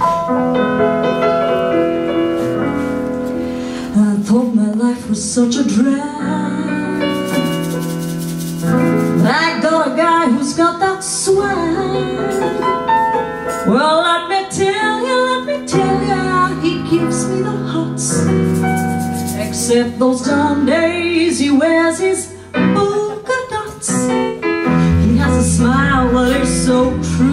I thought my life was such a drag I got a guy who's got that swag. Well, let me tell you, let me tell you He gives me the hots. Except those dumb days he wears his polka dots He has a smile that is so true.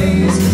eyes